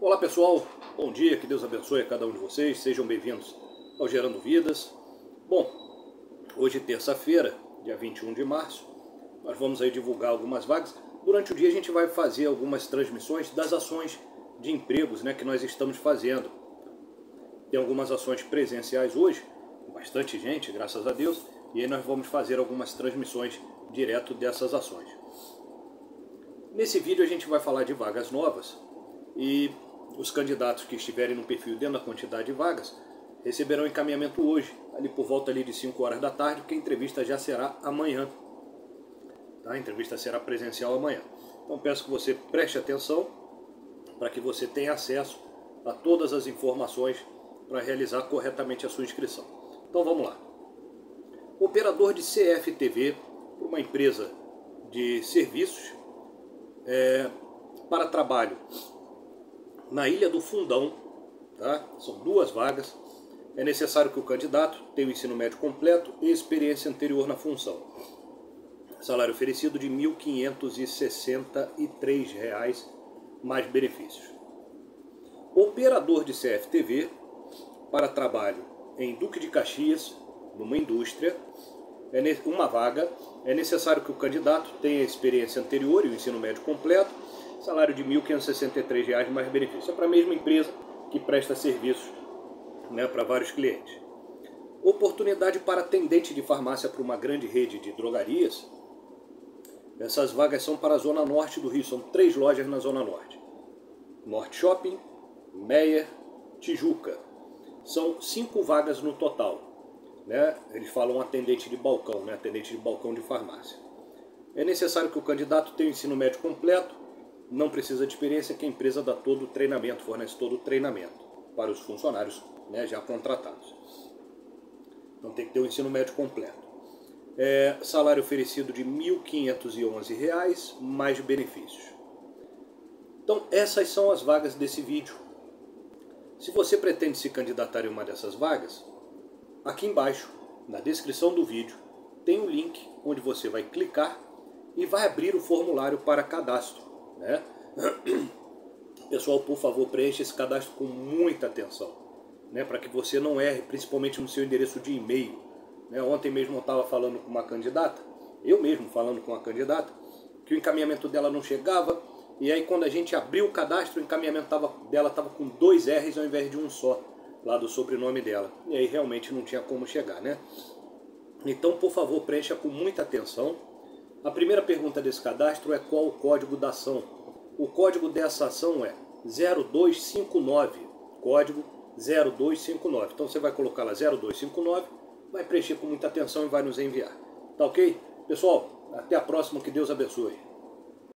Olá pessoal, bom dia, que Deus abençoe a cada um de vocês, sejam bem-vindos ao Gerando Vidas. Bom, hoje terça-feira, dia 21 de março, nós vamos aí divulgar algumas vagas. Durante o dia a gente vai fazer algumas transmissões das ações de empregos né, que nós estamos fazendo. Tem algumas ações presenciais hoje, bastante gente, graças a Deus, e aí nós vamos fazer algumas transmissões direto dessas ações. Nesse vídeo a gente vai falar de vagas novas e os candidatos que estiverem no perfil dentro da quantidade de vagas receberão encaminhamento hoje, ali por volta ali de 5 horas da tarde, porque a entrevista já será amanhã. Tá? A entrevista será presencial amanhã. Então peço que você preste atenção para que você tenha acesso a todas as informações para realizar corretamente a sua inscrição. Então vamos lá. Operador de CFTV, uma empresa de serviços é, para trabalho na Ilha do Fundão, tá? são duas vagas. É necessário que o candidato tenha o ensino médio completo e experiência anterior na função. Salário oferecido de R$ 1.563 mais benefícios. Operador de CFTV para trabalho em Duque de Caxias, numa indústria, é uma vaga, é necessário que o candidato tenha experiência anterior e o ensino médio completo, salário de R$ 1.563 mais benefícios. É para a mesma empresa que presta serviços né, para vários clientes. Oportunidade para atendente de farmácia para uma grande rede de drogarias. Essas vagas são para a zona norte do Rio, são três lojas na zona norte. Norte Shopping, Meyer, Tijuca. São cinco vagas no total. Né? Eles falam atendente de balcão, né? atendente de balcão de farmácia. É necessário que o candidato tenha o ensino médio completo, não precisa de experiência, que a empresa dá todo o treinamento, fornece todo o treinamento para os funcionários né, já contratados. Então tem que ter o ensino médio completo. É, salário oferecido de R$ 1.511, mais benefícios. Então essas são as vagas desse vídeo. Se você pretende se candidatar em uma dessas vagas, aqui embaixo, na descrição do vídeo, tem um link onde você vai clicar e vai abrir o formulário para cadastro. Né? Pessoal, por favor, preencha esse cadastro com muita atenção, né? para que você não erre, principalmente no seu endereço de e-mail. Né? Ontem mesmo eu estava falando com uma candidata, eu mesmo falando com uma candidata, que o encaminhamento dela não chegava, e aí quando a gente abriu o cadastro, o encaminhamento tava, dela estava com dois R's ao invés de um só, lá do sobrenome dela. E aí realmente não tinha como chegar, né? Então, por favor, preencha com muita atenção a primeira pergunta desse cadastro é qual o código da ação. O código dessa ação é 0259, código 0259. Então você vai colocar lá 0259, vai preencher com muita atenção e vai nos enviar. Tá ok? Pessoal, até a próxima, que Deus abençoe.